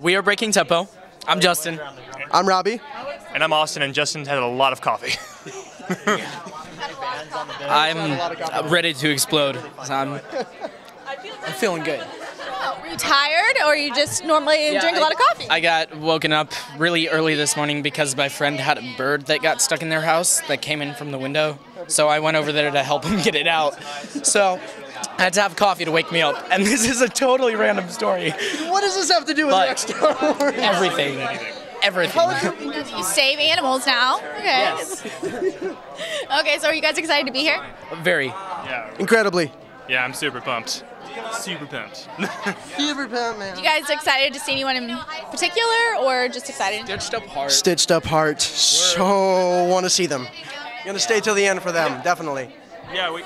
We are breaking tempo. I'm Justin. I'm Robby. And I'm Austin, and Justin had a lot of coffee. I'm ready to explode. I'm, I'm feeling good. Were you tired, or you just normally drink a lot of coffee? I got woken up really early this morning because my friend had a bird that got stuck in their house that came in from the window. So I went over there to help him get it out. So I had to have coffee to wake me up. And this is a totally random story. What does this have to do with But- the next Star Wars? Everything. Everything. you save animals now. Okay. Yes. Okay, so are you guys excited to be here? Very. Yeah, Incredibly. yeah, I'm super pumped. Super pumped. Super pumped, man. You guys excited to see anyone in particular, or just excited? Stitched up heart. Stitched up heart. So want to see them. Gonna stay till the end for them, definitely. yeah, we.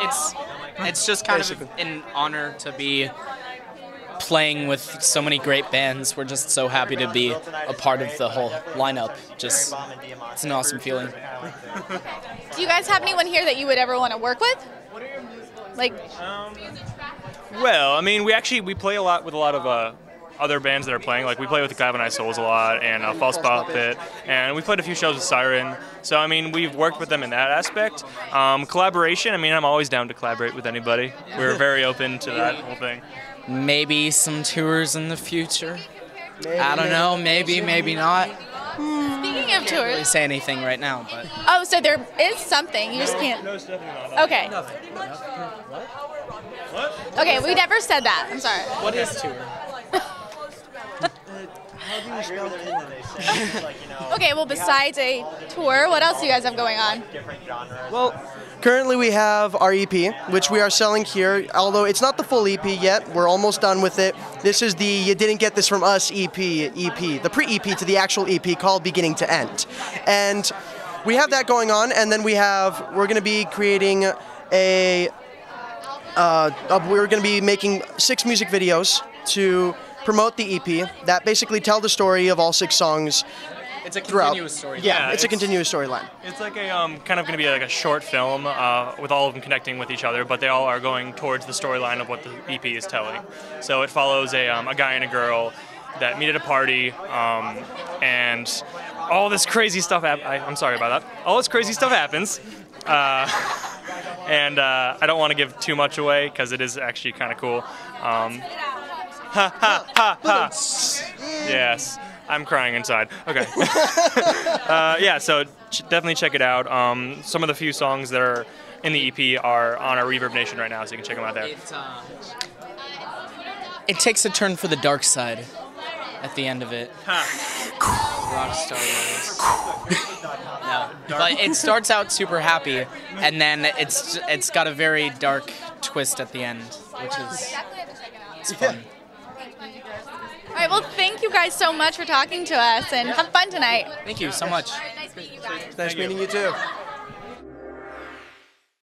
It's it's just kind of an honor to be playing with so many great bands. We're just so happy to be a part of the whole lineup. Just it's an awesome feeling. Do you guys have anyone here that you would ever want to work with? Like, Well, I mean, we actually we play a lot with a lot of uh, other bands that are playing. Like we play with the Galvanized Souls a lot and uh, False Puppet, and we played a few shows with Siren. So I mean, we've worked with them in that aspect. Um, collaboration. I mean, I'm always down to collaborate with anybody. We're very open to that whole thing. Maybe some tours in the future. I don't know. Maybe, maybe not. speaking of tours, Really tours, say anything right now, but oh, so there is something. You just can't. Okay. Okay, we never said that. I'm sorry. what is tour? Okay, well, besides a tour, what else do you guys have going on? Well, currently we have our EP, which we are selling here. Although it's not the full EP yet, we're almost done with it. This is the "You Didn't Get This From Us" EP, EP, the pre-EP to the actual EP called "Beginning to End," and we have that going on. And then we have we're going to be creating a uh, uh, we're going to be making six music videos to promote the EP that basically tell the story of all six songs It's a throughout. continuous story. Yeah, Yeah, it's, a continuous storyline. It's like a um, kind of going to be like a short film uh, with all of them connecting with each other, but they all are going towards the storyline of what the EP is telling. So it follows a, um, a guy and a girl that meet at a party, um, and all this crazy stuff. Hap- I, I'm sorry about that. All this crazy stuff happens, uh, and uh, I don't want to give too much away because it is actually kind of cool. Um, ha ha ha ha. Yes. I'm crying inside. Okay. uh, yeah, so ch- definitely check it out. Um, some of the few songs that are in the EP are on our Reverb Nation right now, so you can check them out there. It, uh, it takes a turn for the dark side at the end of it. Rockstar ways. no, but it starts out super happy, and then it's it's got a very dark twist at the end, which is it's fun. All right, well, thank you guys so much for talking to us, and have fun tonight. Thank you so much. Nice meeting you guys. Nice meeting you too.